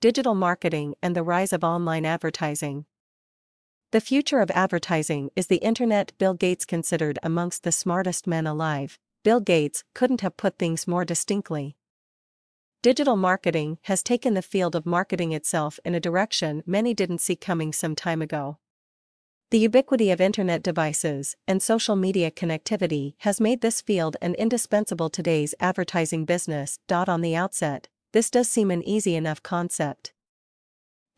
digital marketing and the rise of online advertising. The future of advertising is the internet. Bill Gates considered amongst the smartest men alive. Bill Gates couldn't have put things more distinctly. Digital marketing has taken the field of marketing itself in a direction many didn't see coming some time ago. The ubiquity of internet devices and social media connectivity has made this field an indispensable today's advertising business. On the outset, this does seem an easy enough concept.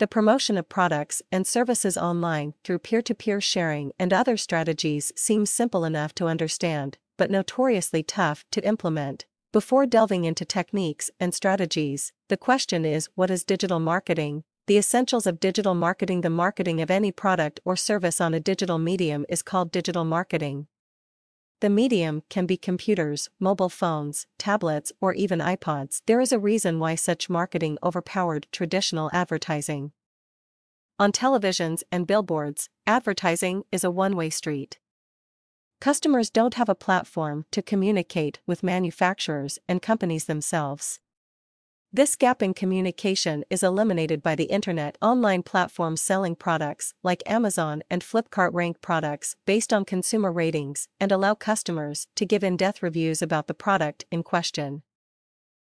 The promotion of products and services online through peer to peer sharing and other strategies seems simple enough to understand, but notoriously tough to implement. Before delving into techniques and strategies, the question is what is digital marketing? The essentials of digital marketing The marketing of any product or service on a digital medium is called digital marketing. The medium can be computers, mobile phones, tablets, or even iPods. There is a reason why such marketing overpowered traditional advertising. On televisions and billboards, advertising is a one way street. Customers don't have a platform to communicate with manufacturers and companies themselves. This gap in communication is eliminated by the internet online platforms selling products like Amazon and Flipkart rank products based on consumer ratings and allow customers to give in-depth reviews about the product in question.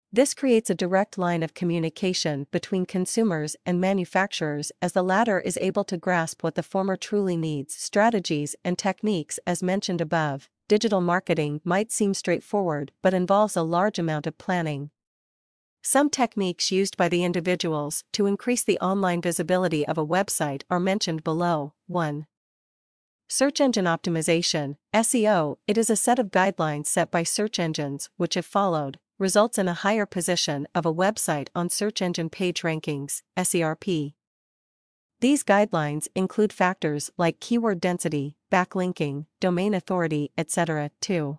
This creates a direct line of communication between consumers and manufacturers as the latter is able to grasp what the former truly needs. Strategies and techniques as mentioned above, digital marketing might seem straightforward but involves a large amount of planning. Some techniques used by the individuals to increase the online visibility of a website are mentioned below. 1. Search engine optimization, SEO, it is a set of guidelines set by search engines which if followed, results in a higher position of a website on search engine page rankings, SERP. These guidelines include factors like keyword density, backlinking, domain authority, etc. 2.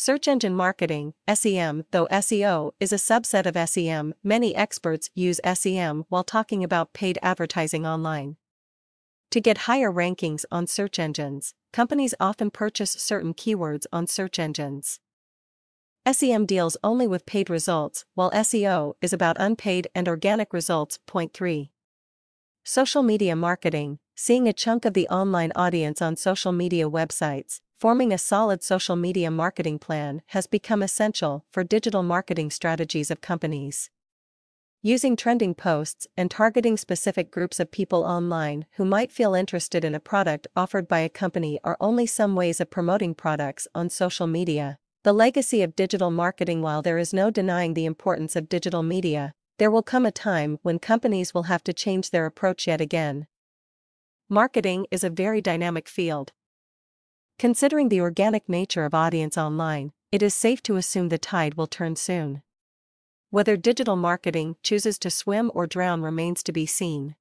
Search engine marketing, SEM, though SEO is a subset of SEM, many experts use SEM while talking about paid advertising online. To get higher rankings on search engines, companies often purchase certain keywords on search engines. SEM deals only with paid results, while SEO is about unpaid and organic results. Point 3. Social media marketing, seeing a chunk of the online audience on social media websites, forming a solid social media marketing plan has become essential for digital marketing strategies of companies. Using trending posts and targeting specific groups of people online who might feel interested in a product offered by a company are only some ways of promoting products on social media. The legacy of digital marketing While there is no denying the importance of digital media, there will come a time when companies will have to change their approach yet again. Marketing is a very dynamic field. Considering the organic nature of audience online, it is safe to assume the tide will turn soon. Whether digital marketing chooses to swim or drown remains to be seen.